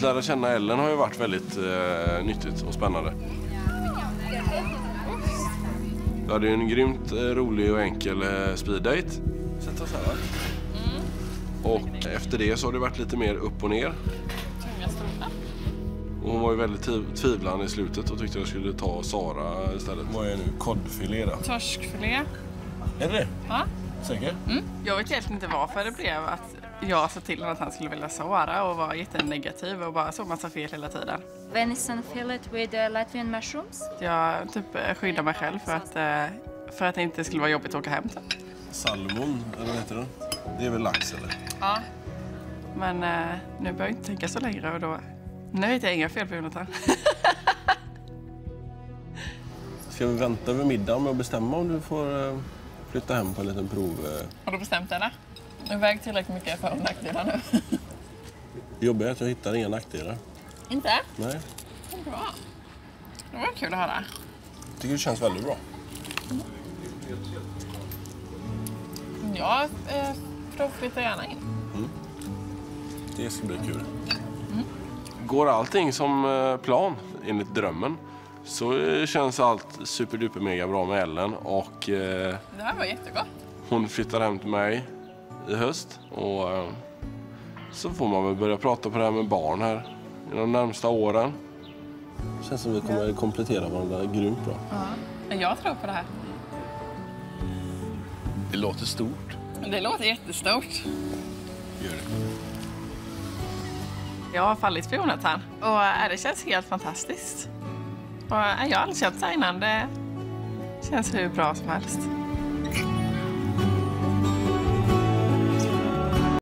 Att lära känna Ellen har ju varit väldigt eh, nyttigt och spännande. Vi hade ju en grymt eh, rolig och enkel eh, speeddate. Sätt oss här va? Och efter det så har det varit lite mer upp och ner. Och hon var ju väldigt tv- tvivlande i slutet och tyckte jag skulle ta Sara istället. Vad är nu? Kodfilé då? Torskfilé. Är det det? Ja. Säker? Jag vet egentligen inte varför det blev att jag sa till honom att han skulle välja Sara och var jättenegativ och bara såg massa fel hela tiden. venison fillet with uh, Latvian mushrooms. Jag typ eh, skyddade mig själv för att, eh, för att det inte skulle vara jobbigt att åka hem. Salmon, eller vad heter den? Det är väl lax eller? Ja. Men eh, nu börjar jag inte tänka så längre och då... Nu vet jag inga fel på Jonathan. Ska vi vänta över middagen med att bestämma om du får flytta hem på en liten prov? eh? Har du bestämt dig väger tillräckligt mycket för och nackdelar nu. Det jobbiga är att jag hittar inga nackdelar. inte? Nej, Bra. Det var kul att höra. jag tycker det känns väldigt bra. Jag eh, provflyttar gärna in. Det ska bli kul. Går allting som eh, plan enligt drömmen så eh, känns allt superduper mega bra med Ellen och eh, Det här var jättegott. hon flyttar hem till mig i höst och eh, så får man väl börja prata på det här med barn här i de närmsta åren. Känns som vi kommer komplettera varandra grymt bra. Jag tror på det här. Det låter stort. Det låter jättestort. Gör det. Jag har fallit för Jonathan och äh, det känns helt fantastiskt. Och, jag har aldrig känt så här innan. Det känns hur bra som helst.